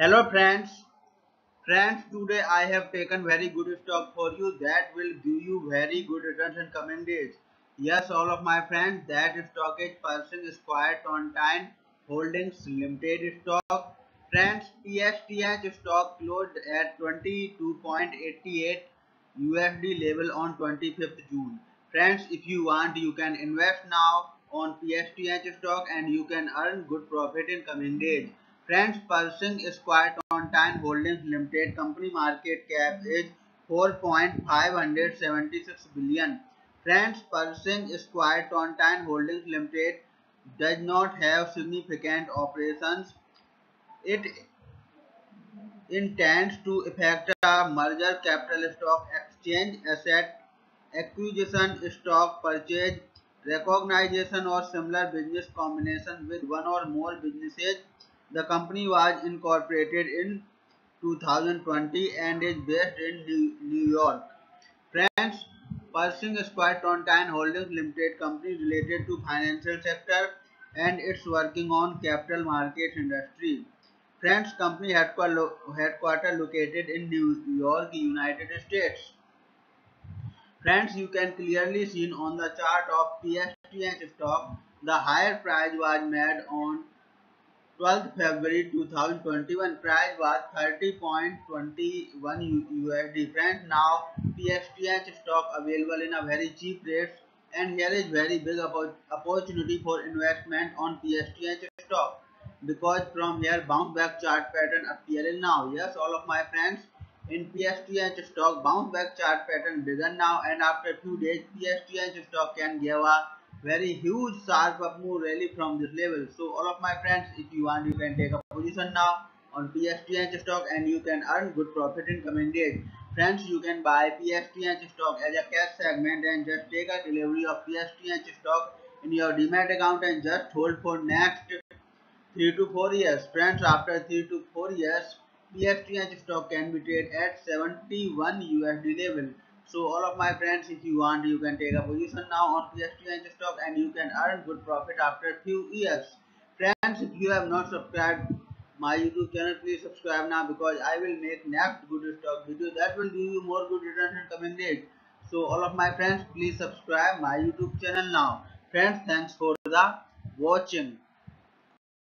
Hello friends. Friends, today I have taken very good stock for you that will give you very good returns in coming days. Yes, all of my friends, that stock is Pershing Square Tontine Holdings Limited stock. Friends, PSTH stock closed at 22.88 USD level on 25th June. Friends, if you want, you can invest now on PSTH stock and you can earn good profit in coming days. Friends, Pershing Square Tontine Holdings Limited company market cap is 4.576 billion. Friends, Pershing Square Tontine Holdings Limited does not have significant operations. It intends to effect a merger capital stock exchange asset acquisition stock purchase recognition or similar business combination with one or more businesses the company was incorporated in 2020 and is based in New York. Friends, Pershing Square Tontine Holdings Limited company related to financial sector and it's working on capital market industry. Friends, company headquarter located in New York, United States. Friends, you can clearly see on the chart of PSTH stock, the higher price was made on 12th February 2021 price was 30.21 USD. Friends, now PSTH stock available in a very cheap rate and here is very big opportunity for investment on PSTH stock because from here bounce back chart pattern appearing now. Yes, all of my friends in PSTH stock bounce back chart pattern begun now and after few days PSTH stock can give a very huge sharp up move rally from this level. So all of my friends if you want you can take a position now on PSTH stock and you can earn good profit in coming days. Friends you can buy PSTH stock as a cash segment and just take a delivery of PSTH stock in your demat account and just hold for next 3 to 4 years. Friends after 3 to 4 years PSTH stock can be traded at 71 USD level so all of my friends, if you want, you can take a position now on PSTH stock and you can earn good profit after few years. Friends, if you have not subscribed my YouTube channel, please subscribe now because I will make next good stock video that will give you more good returns in coming days. So all of my friends, please subscribe my YouTube channel now. Friends, thanks for the watching.